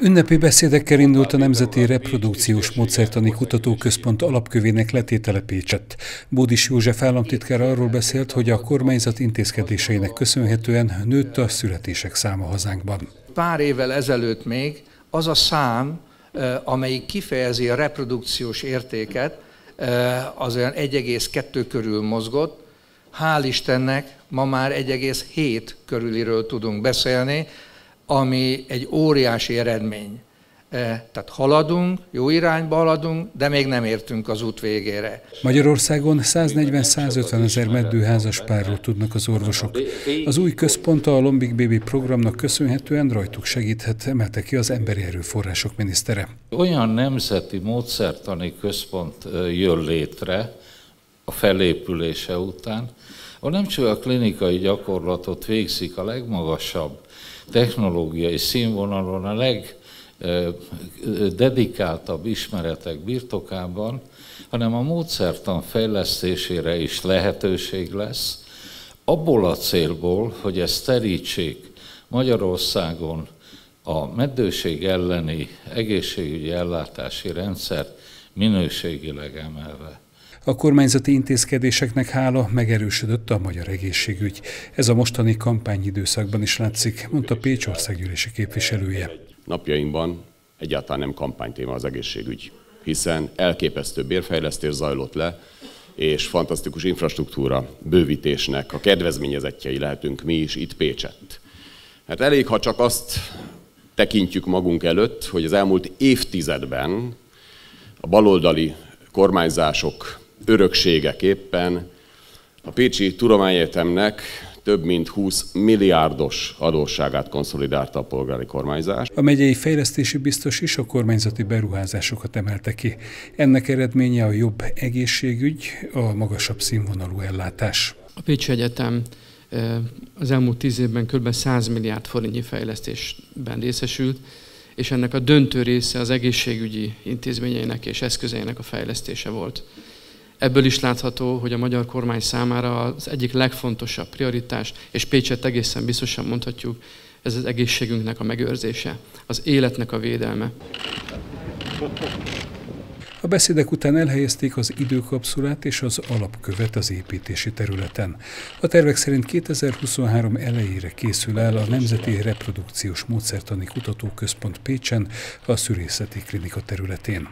Ünnepi beszédekkel indult a Nemzeti Reprodukciós Módszertani Kutatóközpont alapkövének letétele Pécsett. Bódis József államtitkár arról beszélt, hogy a kormányzat intézkedéseinek köszönhetően nőtt a születések száma hazánkban. Pár évvel ezelőtt még az a szám, amelyik kifejezi a reprodukciós értéket, az olyan 1,2 körül mozgott. Hál' Istennek ma már 1,7 körüliről tudunk beszélni, ami egy óriási eredmény. E, tehát haladunk, jó irányba haladunk, de még nem értünk az út végére. Magyarországon 140-150 ezer meddőházas párról tudnak az orvosok. Az új központ a Lombik Baby programnak köszönhetően rajtuk segíthet, emelte ki az emberi erőforrások minisztere. Olyan nemzeti módszertani központ jön létre a felépülése után, ahol nem csak a klinikai gyakorlatot végzik a legmagasabb technológiai színvonalon a legdedikáltabb ismeretek birtokában, hanem a módszertan fejlesztésére is lehetőség lesz, abból a célból, hogy ezt terítsék Magyarországon a meddőség elleni egészségügyi ellátási rendszert minőségileg emelve. A kormányzati intézkedéseknek hála megerősödött a magyar egészségügy. Ez a mostani kampányidőszakban is látszik, mondta Pécs országgyűlési képviselője. Napjainkban egyáltalán nem kampánytéma az egészségügy, hiszen elképesztő bérfejlesztés zajlott le, és fantasztikus infrastruktúra bővítésnek a kedvezményezettjei lehetünk mi is itt Pécsett. Hát elég, ha csak azt tekintjük magunk előtt, hogy az elmúlt évtizedben a baloldali kormányzások örökségeképpen a Pécsi Tudományegyetemnek több mint 20 milliárdos adósságát konszolidálta a polgári kormányzás. A megyei fejlesztési biztos is a kormányzati beruházásokat emelte ki. Ennek eredménye a jobb egészségügy, a magasabb színvonalú ellátás. A Pécsi Egyetem az elmúlt tíz évben kb. 100 milliárd forintnyi fejlesztésben részesült, és ennek a döntő része az egészségügyi intézményeinek és eszközeinek a fejlesztése volt. Ebből is látható, hogy a magyar kormány számára az egyik legfontosabb prioritás, és Pécset egészen biztosan mondhatjuk, ez az egészségünknek a megőrzése, az életnek a védelme. A beszédek után elhelyezték az időkapszulát és az alapkövet az építési területen. A tervek szerint 2023 elejére készül el a Nemzeti Reprodukciós Módszertani Kutatóközpont Pécsen, a Szürészeti Klinika területén.